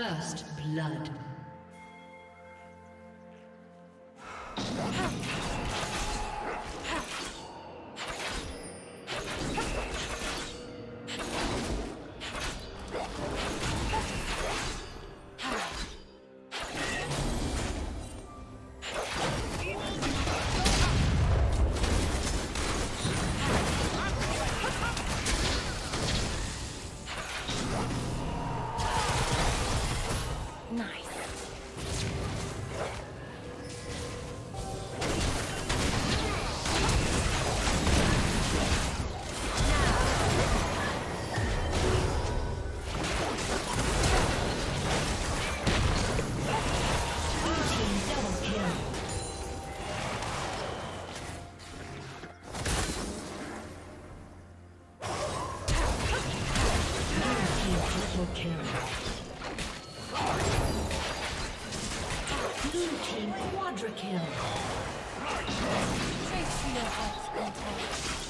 First blood. cannon. Blue team quadra kill. Trace your heart's